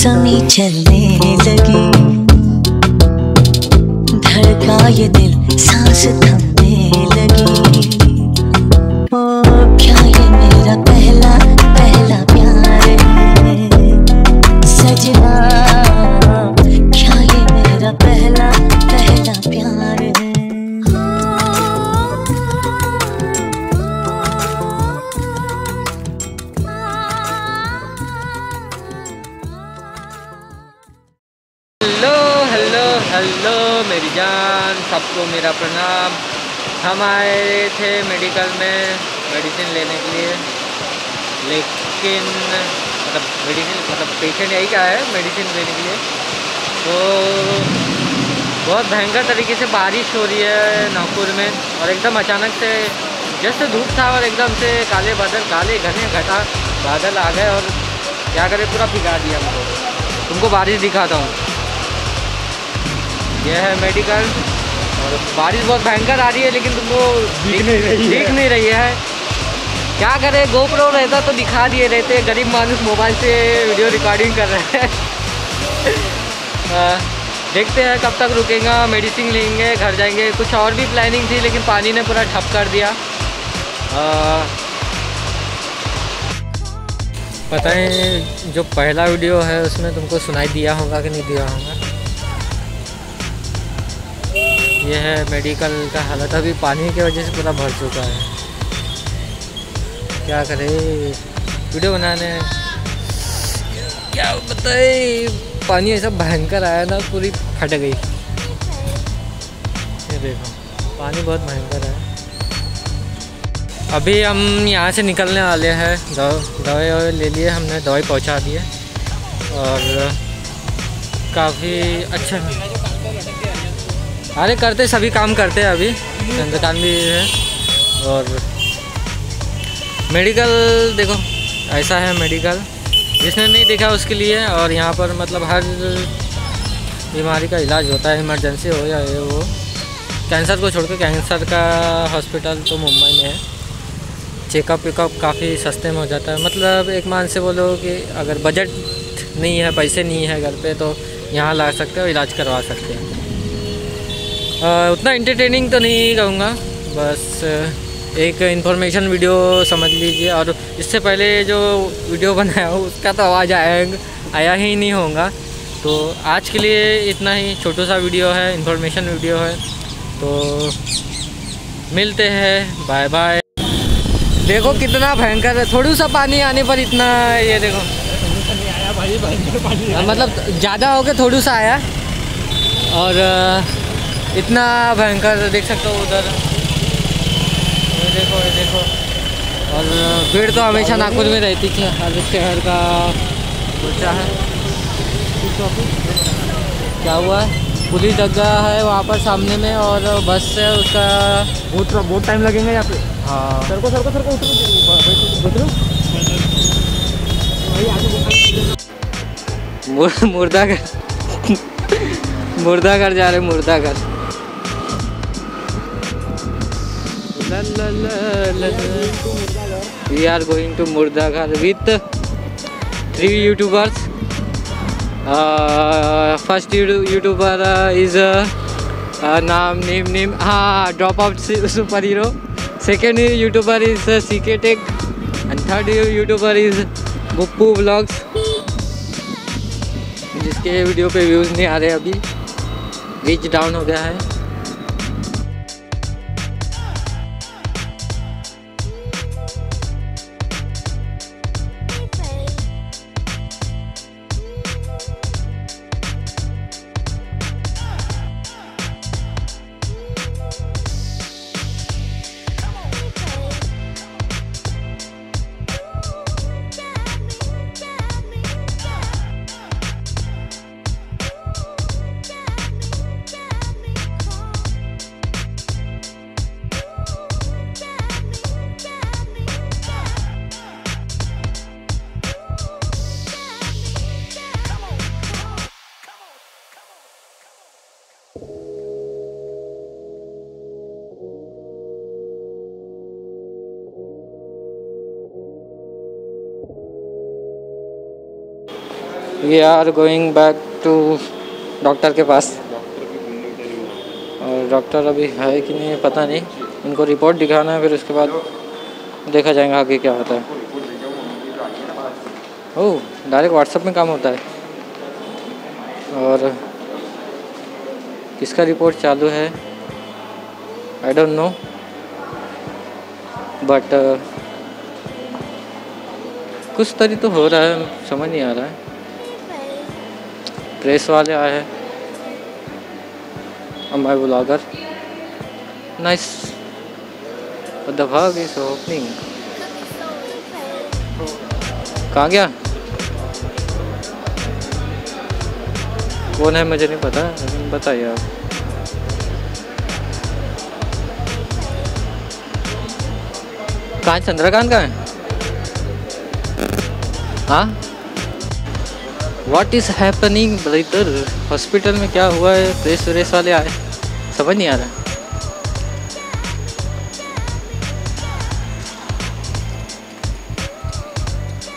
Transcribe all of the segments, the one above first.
जमी चलने लगी। धड़का ये दिल सांस थमने हेलो, मेरी जान, सबको मेरा प्रणाम। हम आए थे मेडिकल में मेडिसिन लेने के लिए। लेकिन मतलब मेडिसिन मतलब पेशेंट यही का है, मेडिसिन लेने के लिए। तो बहुत भयंकर तरीके से बारिश हो रही है नागपुर में और एकदम अचानक से जैसे धूप था और एकदम से काले बादल, काले घने घटा बादल आ गए और क्या करे, पूरा भिगा दिया हमको। तुमको बारिश दिखाता हूँ। यह है मेडिकल और बारिश बहुत भयंकर आ रही है लेकिन तुमको दिख नहीं रही दिख नहीं रही है। क्या करे गोप्रो रहता तो दिखा दिए रहते गरीब मानुस मोबाइल से वीडियो रिकॉर्डिंग कर रहे हैं। देखते हैं कब तक रुकेगा मेडिसिन लेंगे घर जाएँगे। कुछ और भी प्लानिंग थी लेकिन पानी ने पूरा ठप कर दिया। आ, पता नहीं जो पहला वीडियो है उसमें तुमको सुनाई दिया होगा कि नहीं दिया होगा? ये है मेडिकल का हालत। अभी पानी की वजह से पूरा भर चुका है। क्या करे? वीडियो बनाने। क्या बताए? पानी ऐसा भयंकर आया ना, पूरी फट गई। ये देखो, पानी बहुत भयंकर है। अभी हम यहाँ से निकलने वाले हैं। दवा, दवाई ववाई ले लिए हमने, दवाई पहुँचा दी है। और काफ़ी अच्छा अरे करते, सभी काम करते हैं अभी। दुकान भी है और मेडिकल देखो, ऐसा है मेडिकल जिसने नहीं देखा उसके लिए और यहाँ पर मतलब हर बीमारी का इलाज होता है इमरजेंसी हो या वो कैंसर को छोड़ के कैंसर का हॉस्पिटल तो मुंबई में है। चेकअप वेकअप काफ़ी सस्ते में हो जाता है। मतलब एक मान से बोलो कि अगर बजट नहीं है, पैसे नहीं है घर पे तो यहाँ ला सकते हो इलाज करवा सकते हैं। अ, उतना इंटरटेनिंग तो नहीं कहूँगा। बस एक इन्फॉर्मेशन वीडियो समझ लीजिए। और इससे पहले जो वीडियो बनाया हो उसका तो आवाज़ आया आया ही नहीं होगा। तो आज के लिए इतना ही। छोटा सा वीडियो है इन्फॉर्मेशन वीडियो है। तो मिलते हैं। बाय बाय देखो कितना भयंकर है। थोड़ी सा पानी आने पर इतना ये देखो। हाँ, मतलब ज़्यादा हो के थोड़ी सा आया। और इतना भयंकर देख सकते हो उधर। ये देखो ये देखो। और भीड़ तो हमेशा नागपुर में रहती थी। हर शहर का मोर्चा है। क्या हुआ है? पुलिस जगह है वहाँ पर सामने में और बस से उसका बहुत बहुत टाइम लगेगा यहाँ पे। हाँ। सर को सर को सर को उतरो उतरो। मुर- मुर्दाघर। मुर्दाघर जा रहे we are going to मुर्दाघर with three YouTubers first YouTuber is नाम नेम नेम हाँ drop out super hero second YouTuber is C K tech and third YouTuber is बुप्पू blogs जिसके वीडियो पे व्यूज़ नहीं आ रहे अभी। रीच डाउन हो गया है। We are going back to doctor के पास। और डॉक्टर अभी है कि नहीं, पता नहीं। उनको रिपोर्ट दिखाना है, फिर उसके बाद देखा जाएगा आगे क्या होता है। ओह डायरेक्ट व्हाट्सएप में काम होता है। और किसका रिपोर्ट चालू है? आई डोंट नो बट कुछ तरी तो हो रहा है, समझ नहीं आ रहा है। प्रेस वाले आए हैं। nice what the fuck is opening कहाँ गया? कौन है, मुझे नहीं पता। लेकिन बताइए आप। कहाँ चंद्रकांत कहाँ है? हाँ? What is happening brother hospital में क्या हुआ है? प्रेस व्रेस वाले आए। समझ नहीं आ रहा।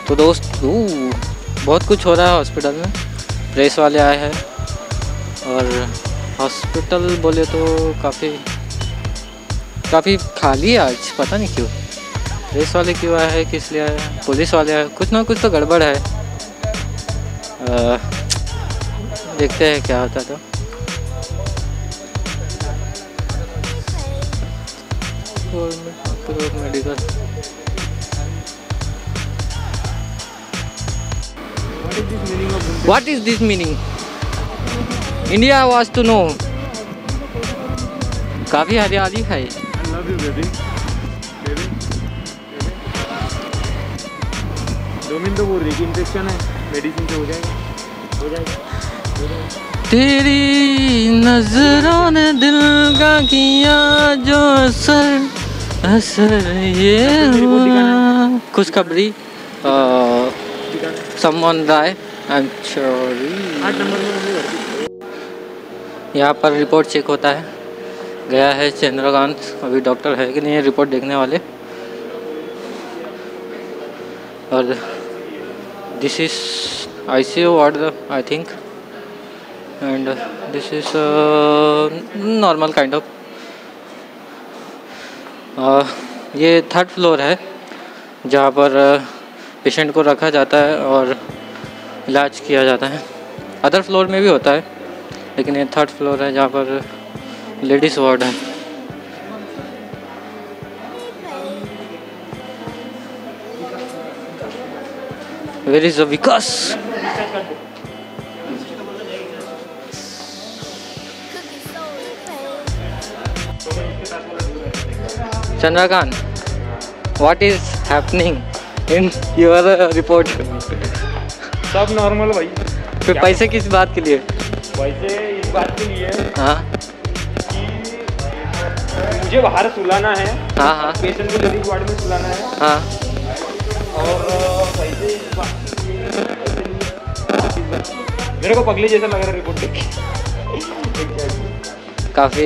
तो दोस्त बहुत कुछ हो रहा है हॉस्पिटल में। प्रेस वाले आए हैं। और हॉस्पिटल बोले तो काफ़ी काफ़ी खाली है आज। पता नहीं क्यों। प्रेस वाले क्यों आए हैं? किस लिए आए हैं? पुलिस वाले आए कुछ ना कुछ तो गड़बड़ है। देखते हैं क्या होता तो। Medical what is this meaning India was to know काफ़ी हरियाली है। इंफेक्शन है। मेडिसिन से हो जाएगा। हो जाएगा। तेरी नज़रों ने दिल का किया जो असर असर ये हुआ। खुशखबरी समवन राय यहाँ पर रिपोर्ट चेक होता है। गया है चंद्रकांत अभी डॉक्टर है कि नहीं रिपोर्ट देखने वाले। और this is I C U ward I think and this is normal kind of ये थर्ड फ्लोर है, जहाँ पर पेशेंट को रखा जाता है और इलाज किया जाता है। अदर फ्लोर में भी होता है, लेकिन ये थर्ड फ्लोर है जहाँ पर लेडीज़ वार्ड है। Where is Vikas Chandrakant what is happening in your report सब नॉर्मल भाई। फिर पैसे किस बात के लिए? वैसे इस बात के लिए हाँ। कि मुझे बाहर सुलाना है। हाँ हाँ। पेशेंट को लेडीज़ वार्ड में सुलाना है। हाँ। और मेरे को पगली जैसा लग रहा है रिपोर्ट काफ़ी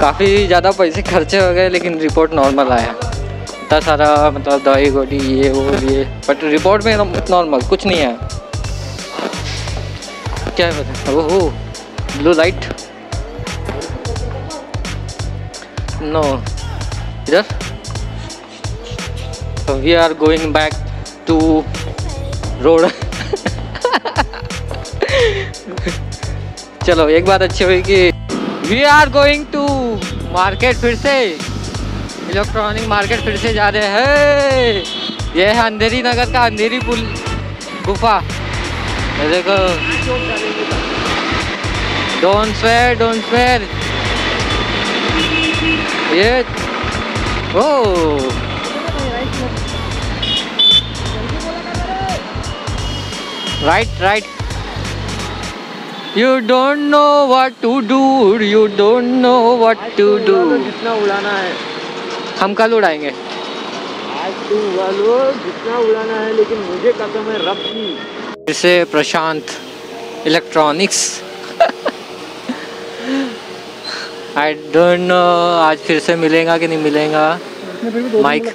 काफ़ी ज़्यादा पैसे खर्चे हो गए, लेकिन रिपोर्ट नॉर्मल आया। इतना सारा मतलब दवाई गोटी ये, वो, ये। बट रिपोर्ट में नॉर्मल कुछ नहीं है क्या है पता? ओहो ब्लू लाइट नो इधर? We are going back to road चलो, एक बात अच्छी हुई कि we are going to market फिर से। इलेक्ट्रॉनिक मार्केट फिर से जा रहे हैं। ये है अंधेरी नगर का अंधेरी पुल, गुफा। देखो। डोंट स्वेयर डोंट स्वेयर ये ओ right right You don't know what to do. You don't know what to do. जितना उड़ाना है। हम कल उड़ाएँगे। आज तुम उड़ा लो जितना उड़ाना है लेकिन मुझे कसम है रब की। फिर से Prashant electronics. I don't know आज फिर से मिलेगा कि नहीं मिलेगा? माइक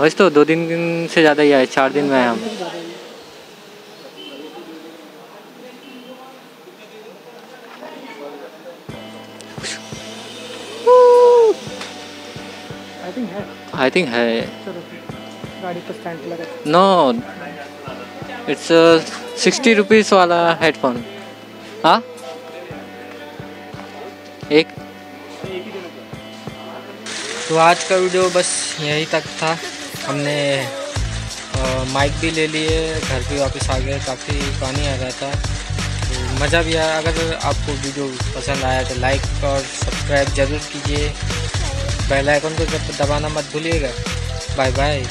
वैसे तो दो दिन दिन से ज़्यादा ही आए चार दिन में आए हम। आई थिंक है। आई थिंक है। गाड़ी पर स्टैंड लगा नो इट्स सिक्सटी रुपीज़ वाला हेडफोन हाँ? एक। तो आज का वीडियो बस यहीं तक था। हमने माइक भी ले लिए घर भी वापस आ गए काफ़ी पानी आ रहा था। मज़ा भी आया। अगर आपको वीडियो पसंद आया तो लाइक और सब्सक्राइब ज़रूर कीजिए। बेल आइकन को जब दबाना मत भूलिएगा। Bye bye